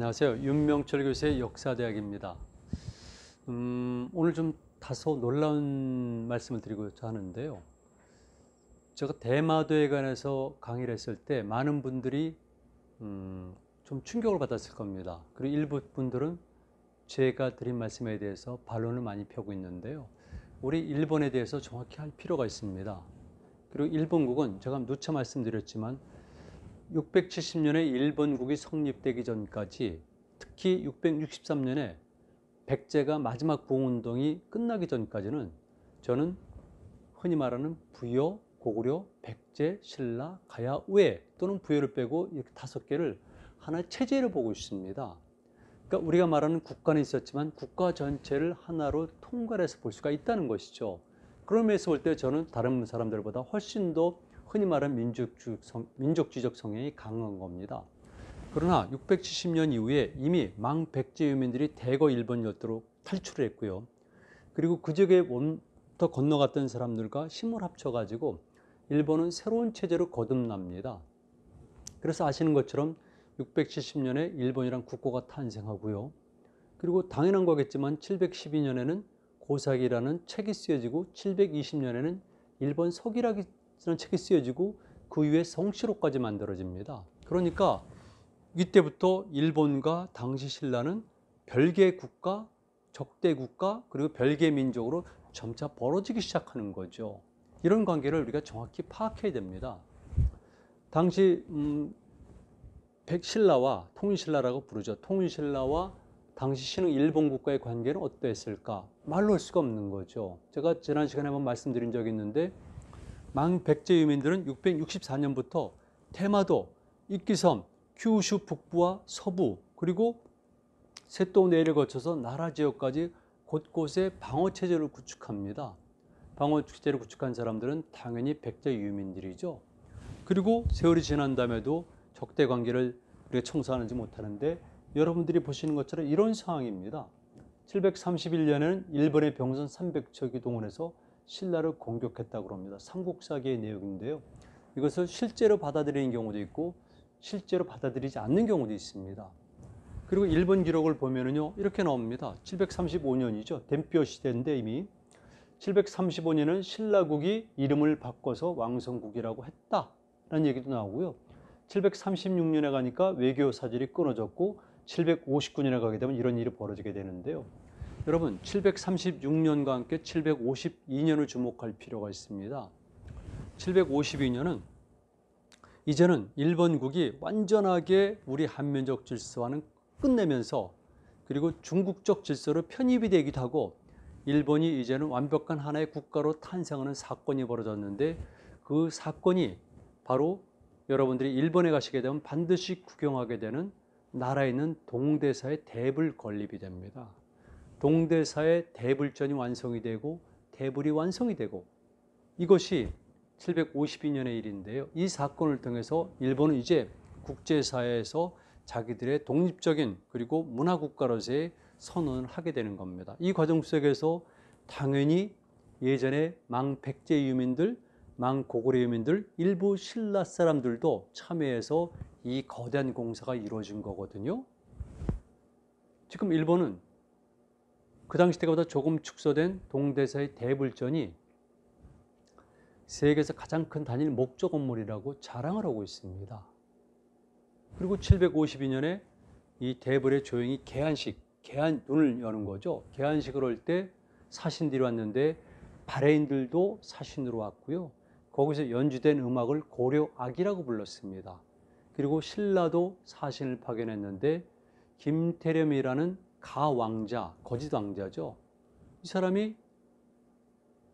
안녕하세요. 윤명철 교수의 역사대학입니다. 음, 오늘 좀 다소 놀라운 말씀을 드리고자 하는데요. 제가 대마도에 관해서 강의를 했을 때 많은 분들이 음, 좀 충격을 받았을 겁니다. 그리고 일부 분들은 제가 드린 말씀에 대해서 반론을 많이 펴고 있는데요. 우리 일본에 대해서 정확히 할 필요가 있습니다. 그리고 일본국은 제가 누차 말씀드렸지만 670년에 일본국이 성립되기 전까지 특히 663년에 백제가 마지막 부흥운동이 끝나기 전까지는 저는 흔히 말하는 부여, 고구려, 백제, 신라, 가야, 우에 또는 부여를 빼고 이렇게 다섯 개를 하나의 체제를 보고 있습니다. 그러니까 우리가 말하는 국가는 있었지만 국가 전체를 하나로 통괄해서 볼 수가 있다는 것이죠. 그런 면에서 볼 때 저는 다른 사람들보다 훨씬 더 흔히 말하는 민족주의적, 성, 민족주의적 성향이 강한 겁니다. 그러나 670년 이후에 이미 망백제 유민들이 대거 일본 열도로 탈출을 했고요. 그리고 그 지역에 더 건너갔던 사람들과 힘을 합쳐가지고 일본은 새로운 체제로 거듭납니다. 그래서 아시는 것처럼 670년에 일본이란 국고가 탄생하고요. 그리고 당연한 거겠지만 712년에는 고사기라는 책이 쓰여지고 720년에는 일본 서기라기 라는 책이 쓰여지고 그 이후에 성시록까지 만들어집니다. 그러니까 이때부터 일본과 당시 신라는 별개 국가, 적대 국가, 그리고 별개 민족으로 점차 벌어지기 시작하는 거죠. 이런 관계를 우리가 정확히 파악해야 됩니다. 당시 음, 백신라와 통일신라라고 부르죠. 통일신라와 당시 신흥 일본 국가의 관계는 어땠을까? 말로 할 수가 없는 거죠. 제가 지난 시간에 한번 말씀드린 적이 있는데 망백제 유민들은 664년부터 테마도, 이끼섬, 큐슈 북부와 서부 그리고 세또 내를 거쳐서 나라 지역까지 곳곳에 방어 체제를 구축합니다. 방어 체제를 구축한 사람들은 당연히 백제 유민들이죠. 그리고 세월이 지난 다음에도 적대 관계를 우리가 청소하는지 못하는데 여러분들이 보시는 것처럼 이런 상황입니다. 731년에는 일본의 병선 300척이 동원해서 신라를 공격했다고 합니다. 삼국사기의 내용인데요. 이것을 실제로 받아들이는 경우도 있고 실제로 받아들이지 않는 경우도 있습니다. 그리고 일본 기록을 보면은요 이렇게 나옵니다. 735년이죠. 덴뼈 시대인데 이미 735년은 신라국이 이름을 바꿔서 왕성국이라고 했다라는 얘기도 나오고요. 736년에 가니까 외교 사절이 끊어졌고 759년에 가게 되면 이런 일이 벌어지게 되는데요. 여러분 736년과 함께 752년을 주목할 필요가 있습니다. 752년은 이제는 일본국이 완전하게 우리 한민족 질서와는 끝내면서 그리고 중국적 질서로 편입이 되기도 하고 일본이 이제는 완벽한 하나의 국가로 탄생하는 사건이 벌어졌는데 그 사건이 바로 여러분들이 일본에 가시게 되면 반드시 구경하게 되는 나라에 있는 동대사의 대불 건립이 됩니다. 동대사의 대불전이 완성이 되고 대불이 완성이 되고 이것이 752년의 일인데요. 이 사건을 통해서 일본은 이제 국제사회에서 자기들의 독립적인 그리고 문화국가로서의 선언을 하게 되는 겁니다. 이 과정 속에서 당연히 예전에 망백제 유민들, 망고구려 유민들, 일부 신라 사람들도 참여해서 이 거대한 공사가 이루어진 거거든요. 지금 일본은 그 당시 때보다 조금 축소된 동대사의 대불전이 세계에서 가장 큰 단일 목조 건물이라고 자랑을 하고 있습니다. 그리고 752년에 이 대불의 조용히 개안식, 개안 눈을 여는 거죠. 개안식을 할때 사신들이 왔는데 바레인들도 사신으로 왔고요. 거기서 연주된 음악을 고려악이라고 불렀습니다. 그리고 신라도 사신을 파견했는데 김태렴이라는 가왕자, 거짓 왕자죠. 이 사람이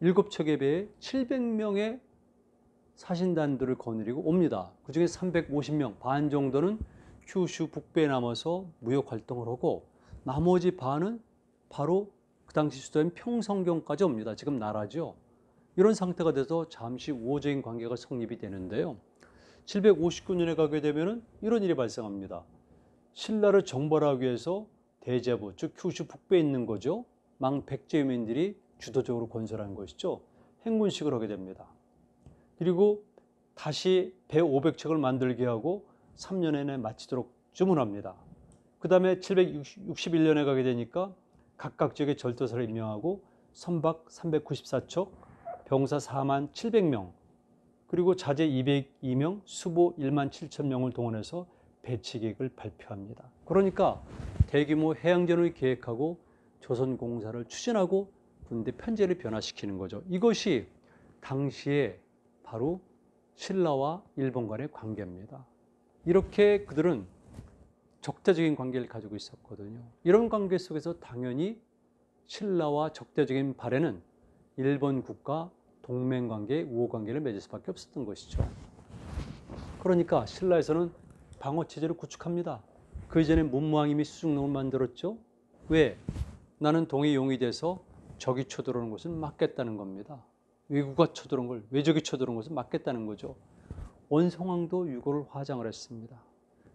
일곱 척에 비해 700명의 사신단들을 거느리고 옵니다. 그 중에 350명, 반 정도는 큐슈 북부에 남아서 무역 활동을 하고 나머지 반은 바로 그 당시 수도인 평성경까지 옵니다. 지금 나라죠. 이런 상태가 돼서 잠시 우호적인 관계가 성립이 되는데요. 759년에 가게 되면 이런 일이 발생합니다. 신라를 정벌하기 위해서 대제부, 즉 큐슈 북부에 있는 거죠. 망 백제 유민들이 주도적으로 건설한 것이죠. 행군식을 하게 됩니다. 그리고 다시 배 500척을 만들게 하고 3년 내내 마치도록 주문합니다. 그 다음에 761년에 가게 되니까 각각 지역의 절도사를 임명하고 선박 394척, 병사 4만 700명, 그리고 자재 202명, 수보 1만 7천 명을 동원해서 배치 계획을 발표합니다. 그러니까 대규모 해양전을 계획하고 조선공사를 추진하고 군대 편제를 변화시키는 거죠. 이것이 당시에 바로 신라와 일본 간의 관계입니다. 이렇게 그들은 적대적인 관계를 가지고 있었거든요. 이런 관계 속에서 당연히 신라와 적대적인 발해는 일본 국가 동맹 관계, 우호 관계를 맺을 수밖에 없었던 것이죠. 그러니까 신라에서는 방어 체제를 구축합니다. 그 이전에 문무왕 이미 수중농을 만들었죠. 왜? 나는 동해 용이 돼서 적이 쳐들어오는 것을 막겠다는 겁니다. 외구가 쳐들어온 걸 외적이 쳐들어온 것을 막겠다는 거죠. 원성왕도 유고를 화장을 했습니다.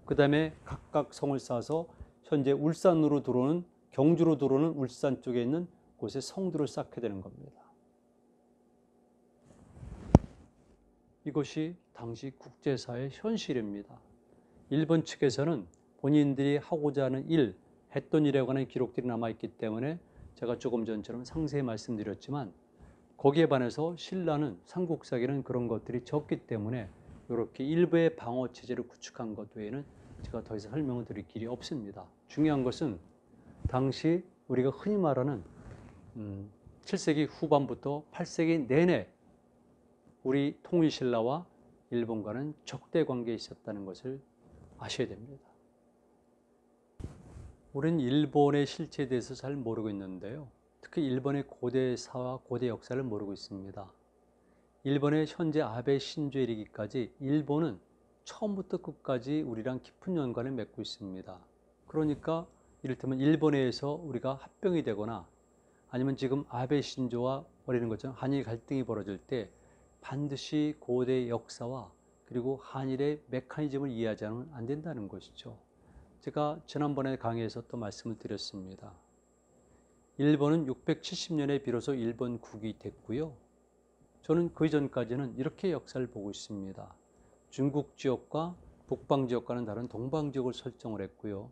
그 다음에 각각 성을 쌓아서 현재 울산으로 들어오는 경주로 들어오는 울산 쪽에 있는 곳에 성들을 쌓게 되는 겁니다. 이것이 당시 국제사의 현실입니다. 일본 측에서는 본인들이 하고자 하는 일, 했던 일에 관한 기록들이 남아있기 때문에 제가 조금 전처럼 상세히 말씀드렸지만 거기에 반해서 신라는 삼국사기는 그런 것들이 적기 때문에 이렇게 일부의 방어 체제를 구축한 것 외에는 제가 더 이상 설명을 드릴 길이 없습니다. 중요한 것은 당시 우리가 흔히 말하는 음, 7세기 후반부터 8세기 내내 우리 통일신라와 일본과는 적대 관계에 있었다는 것을 아셔야 됩니다. 우리는 일본의 실체에 대해서 잘 모르고 있는데요. 특히 일본의 고대사와 고대 역사를 모르고 있습니다. 일본의 현재 아베 신조에 이르기까지 일본은 처음부터 끝까지 우리랑 깊은 연관을 맺고 있습니다. 그러니까 이를테면 일본에서 우리가 합병이 되거나 아니면 지금 아베 신조와 버리는 것처럼 한일 갈등이 벌어질 때 반드시 고대 역사와 그리고 한일의 메커니즘을 이해하지 않으면 안 된다는 것이죠. 제가 지난번에 강의에서 또 말씀을 드렸습니다. 일본은 670년에 비로소 일본 국이 됐고요. 저는 그 이전까지는 이렇게 역사를 보고 있습니다. 중국 지역과 북방 지역과는 다른 동방 지역을 설정을 했고요.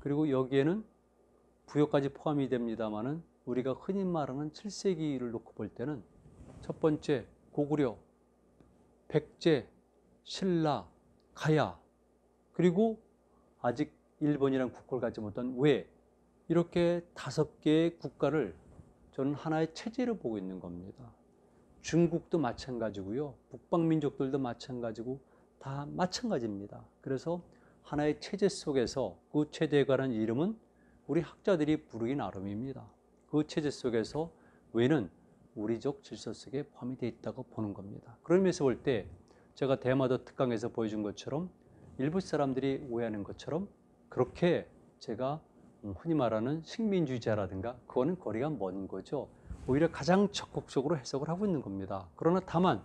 그리고 여기에는 부여까지 포함이 됩니다만은 우리가 흔히 말하는 7세기를 놓고 볼 때는 첫 번째 고구려, 백제, 신라, 가야 그리고 아직 일본이란 국호를 갖지 못한 왜 이렇게 다섯 개의 국가를 저는 하나의 체제로 보고 있는 겁니다. 중국도 마찬가지고요. 북방 민족들도 마찬가지고 다 마찬가지입니다. 그래서 하나의 체제 속에서 그 체제에 관한 이름은 우리 학자들이 부르기 나름입니다. 그 체제 속에서 왜는 우리적 질서 속에 포함이 되어 있다고 보는 겁니다. 그런 면에서 볼 때 제가 대마도 특강에서 보여준 것처럼 일부 사람들이 오해하는 것처럼 그렇게 제가 흔히 말하는 식민주의자라든가 그거는 거리가 먼 거죠. 오히려 가장 적극적으로 해석을 하고 있는 겁니다. 그러나 다만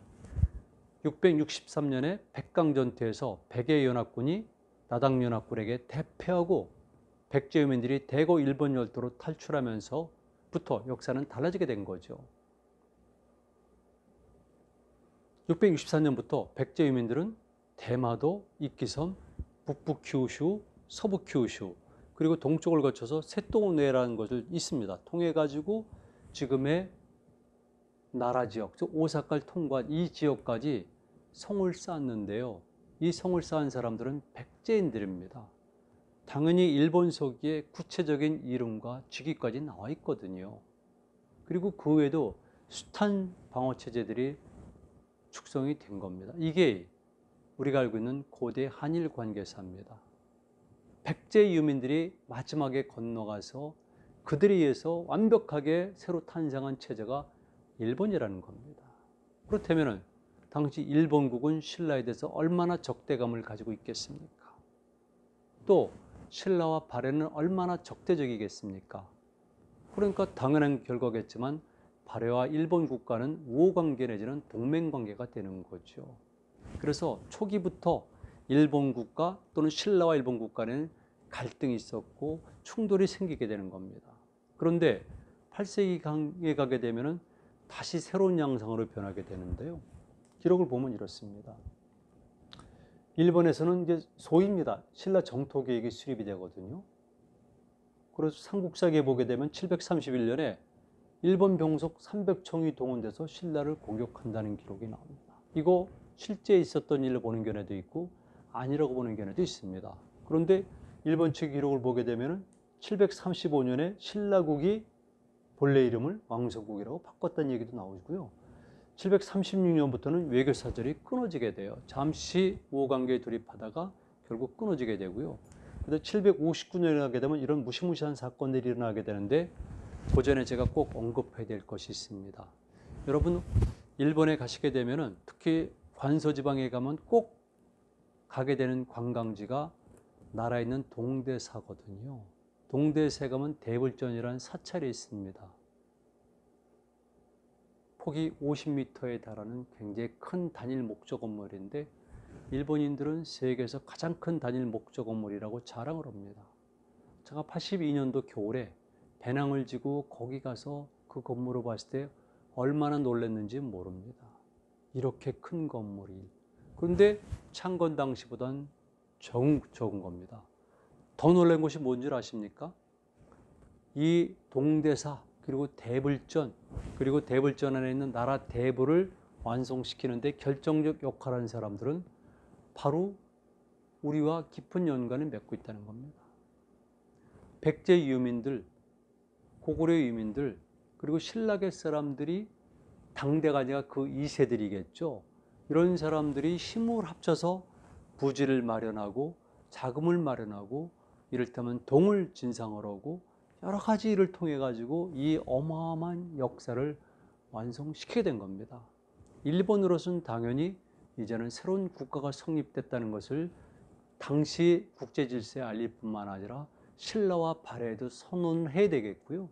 663년에 백강전투에서 백의 연합군이 나당 연합군에게 대패하고 백제유민들이 대거 일본 열도로 탈출하면서부터 역사는 달라지게 된 거죠. 664년부터 백제 유민들은 대마도, 이끼섬, 북부 큐슈, 서부 큐슈 그리고 동쪽을 거쳐서 세동네라는 것을 있습니다. 통해 가지고 지금의 나라 지역, 즉 오사카를 통과한 이 지역까지 성을 쌓았는데요. 이 성을 쌓은 사람들은 백제인들입니다. 당연히 일본 서기에 구체적인 이름과 직위까지 나와 있거든요. 그리고 그 외에도 숱한 방어 체제들이 축성이 된 겁니다. 이게 우리가 알고 있는 고대 한일 관계사입니다. 백제 유민들이 마지막에 건너가서 그들에 의해서 완벽하게 새로 탄생한 체제가 일본이라는 겁니다. 그렇다면 당시 일본국은 신라에 대해서 얼마나 적대감을 가지고 있겠습니까? 또 신라와 발해는 얼마나 적대적이겠습니까? 그러니까 당연한 결과겠지만 발해와 일본 국가는 우호관계 내지는 동맹관계가 되는 거죠. 그래서 초기부터 일본 국가 또는 신라와 일본 국가는 갈등이 있었고 충돌이 생기게 되는 겁니다. 그런데 8세기 강에 가게 되면 다시 새로운 양상으로 변하게 되는데요. 기록을 보면 이렇습니다. 일본에서는 이제 소입니다. 신라 정토 계획이 수립이 되거든요. 그래서 삼국사기에 보게 되면 731년에 일본 병속 300총이 동원돼서 신라를 공격한다는 기록이 나옵니다. 이거 실제 있었던 일을 보는 견해도 있고 아니라고 보는 견해도 있습니다. 그런데 일본 측 기록을 보게 되면 735년에 신라국이 본래 이름을 왕성국이라고 바꿨다는 얘기도 나오고요. 736년부터는 외교 사절이 끊어지게 돼요. 잠시 우호관계에 돌입하다가 결국 끊어지게 되고요. 그래서 759년에 가게 되면 이런 무시무시한 사건들이 일어나게 되는데 그 전에 제가 꼭 언급해야 될 것이 있습니다. 여러분 일본에 가시게 되면은 특히 관서 지방에 가면 꼭 가게 되는 관광지가 나라에 있는 동대사거든요. 동대사에 가면 대불전이라는 사찰이 있습니다. 폭이 50m에 달하는 굉장히 큰 단일 목조 건물인데 일본인들은 세계에서 가장 큰 단일 목조 건물이라고 자랑을 합니다. 제가 82년도 겨울에 배낭을 지고 거기 가서 그 건물을 봤을 때 얼마나 놀랐는지 모릅니다. 이렇게 큰 건물이. 그런데 창건 당시보단 정, 적은 겁니다. 더 놀란 것이 뭔지 아십니까? 이 동대사 그리고 대불전 그리고 대불전 안에 있는 나라 대부를 완성시키는데 결정적 역할을 하는 사람들은 바로 우리와 깊은 연관을 맺고 있다는 겁니다. 백제 유민들, 고구려 유민들, 그리고 신라계 사람들이 당대가 아니라 그 2세들이겠죠. 이런 사람들이 힘을 합쳐서 부지를 마련하고 자금을 마련하고 이를테면 동을 진상을 하고 여러 가지 일을 통해 가지고 이 어마어마한 역사를 완성시키게 된 겁니다. 일본으로서는 당연히 이제는 새로운 국가가 성립됐다는 것을 당시 국제 질서에 알릴 뿐만 아니라 신라와 발해에도 선언해야 되겠고요.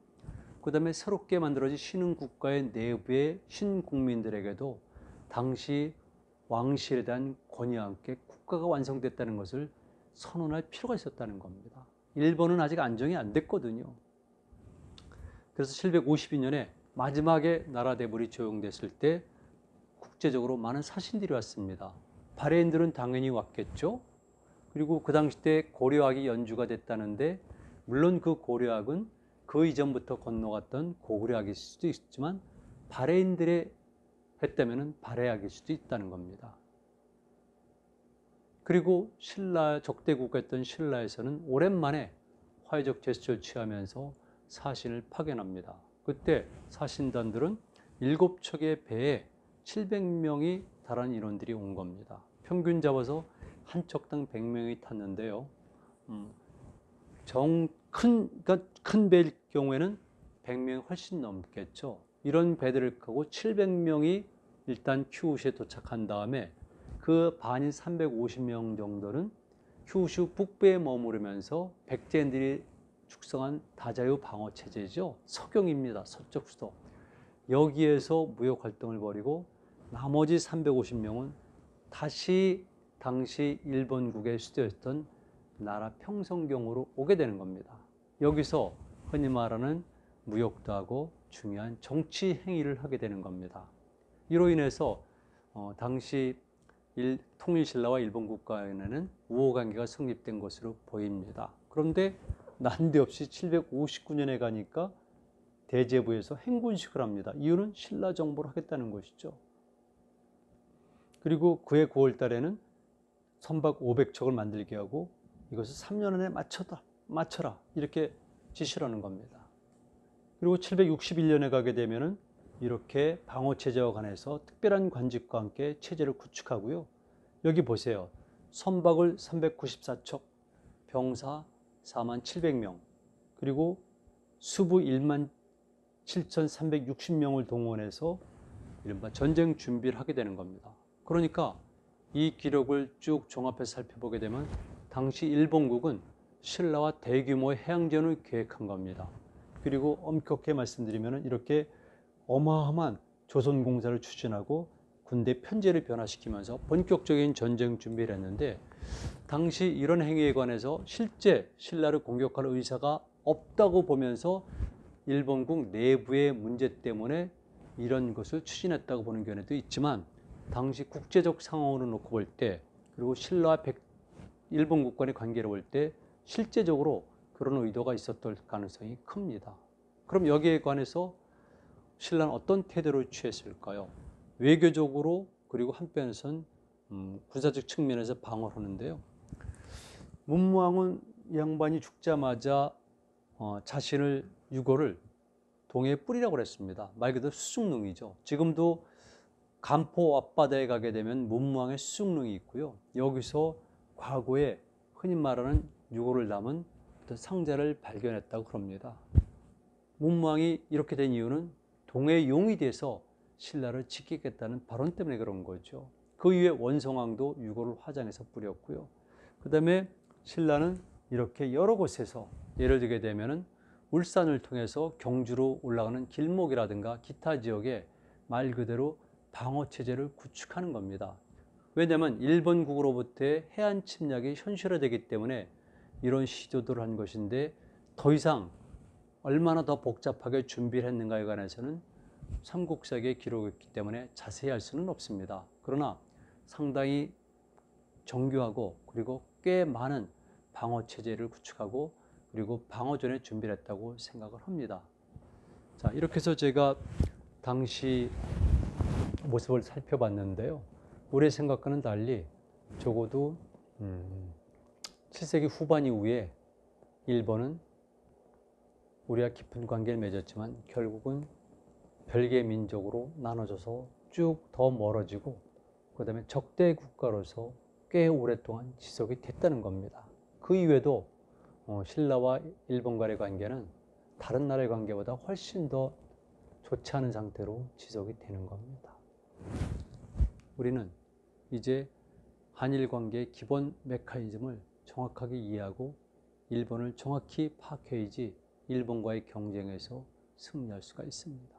그 다음에 새롭게 만들어진 신흥 국가의 내부의 신국민들에게도 당시 왕실에 대한 권위와 함께 국가가 완성됐다는 것을 선언할 필요가 있었다는 겁니다. 일본은 아직 안정이 안 됐거든요. 그래서 752년에 마지막에 나라 대불이 조용됐을 때 국제적으로 많은 사신들이 왔습니다. 바레인들은 당연히 왔겠죠. 그리고 그 당시 때 고려학이 연주가 됐다는데 물론 그 고려학은 그 이전부터 건너갔던 고구려학일 수도 있지만 바레인들의 했다면은 바레학일 수도 있다는 겁니다. 그리고 신라 적대 국가였던 신라에서는 오랜만에 화해적 제스처를 취하면서 사신을 파견합니다. 그때 사신단들은 일곱 척의 배에 700명이 달하는 인원들이 온 겁니다. 평균 잡아서 한 척당 100명이 탔는데요. 음, 정큰 그러니까 큰 배일 경우에는 100명이 훨씬 넘겠죠. 이런 배들을 타고 700명이 일단 큐슈에 도착한 다음에 그 반인 350명 정도는 큐슈 북부에 머무르면서 백제인들이 축성한 다자유 방어 체제죠. 서경입니다. 서쪽 수도. 여기에서 무역 활동을 벌이고 나머지 350명은 다시 당시 일본국의 수도였던 나라 평성경으로 오게 되는 겁니다. 여기서 흔히 말하는 무역도 하고 중요한 정치 행위를 하게 되는 겁니다. 이로 인해서 어, 당시 일, 통일신라와 일본 국가에는 우호 관계가 성립된 것으로 보입니다. 그런데 난데없이 759년에 가니까 대제부에서 행군식을 합니다. 이유는 신라 정보를 하겠다는 것이죠. 그리고 그해 9월 달에는 선박 500척을 만들게 하고 이것을 3년 안에 맞춰다, 맞춰라. 이렇게 지시를 하는 겁니다. 그리고 761년에 가게 되면은 이렇게 방어 체제와 관해서 특별한 관직과 함께 체제를 구축하고요. 여기 보세요. 선박을 394척, 병사 4만 700명, 그리고 수부 1만 7,360명을 동원해서 이른바 전쟁 준비를 하게 되는 겁니다. 그러니까 이 기록을 쭉 종합해서 살펴보게 되면 당시 일본국은 신라와 대규모의 해양전을 계획한 겁니다. 그리고 엄격히 말씀드리면 이렇게 어마어마한 조선공사를 추진하고 군대 편제를 변화시키면서 본격적인 전쟁 준비를 했는데 당시 이런 행위에 관해서 실제 신라를 공격할 의사가 없다고 보면서 일본국 내부의 문제 때문에 이런 것을 추진했다고 보는 견해도 있지만 당시 국제적 상황으로 놓고 볼 때 그리고 신라와 백, 일본 국간의 관계를 볼 때 실제적으로 그런 의도가 있었을 가능성이 큽니다. 그럼 여기에 관해서 신라는 어떤 태도를 취했을까요? 외교적으로 그리고 한편에선 음, 군사적 측면에서 방어를 하는데요. 문무왕은 이 양반이 죽자마자 어, 자신을 유고를 동해에 뿌리라고 그랬습니다. 말 그대로 수중릉이죠. 지금도 간포 앞바다에 가게 되면 문무왕의 수중릉이 있고요. 여기서 과거에 흔히 말하는 유고를 담은 상자를 발견했다고 그럽니다. 문무왕이 이렇게 된 이유는 동해 용이 돼서 신라를 지키겠다는 발언 때문에 그런 거죠. 그 이후에 원성왕도 유고를 화장해서 뿌렸고요. 그 다음에 신라는 이렇게 여러 곳에서 예를 들게 되면은 울산을 통해서 경주로 올라가는 길목이라든가 기타 지역에 말 그대로 방어 체제를 구축하는 겁니다. 왜냐하면 일본국으로부터의 해안 침략이 현실화되기 때문에 이런 시도들을 한 것인데 더 이상 얼마나 더 복잡하게 준비를 했는가에 관해서는 삼국사기에 기록했기 때문에 자세히 할 수는 없습니다. 그러나 상당히 정교하고 그리고 꽤 많은 방어 체제를 구축하고 그리고 방어전에 준비를 했다고 생각을 합니다. 자, 이렇게 해서 제가 당시 모습을 살펴봤는데요. 우리의 생각과는 달리 적어도 음, 7세기 후반 이후에 일본은 우리와 깊은 관계를 맺었지만 결국은 별개의 민족으로 나눠져서 쭉 더 멀어지고 그 다음에 적대 국가로서 꽤 오랫동안 지속이 됐다는 겁니다. 그 이외에도 어, 신라와 일본 간의 관계는 다른 나라의 관계보다 훨씬 더 좋지 않은 상태로 지속이 되는 겁니다. 우리는 이제 한일 관계의 기본 메커니즘을 정확하게 이해하고 일본을 정확히 파악해야지 일본과의 경쟁에서 승리할 수가 있습니다.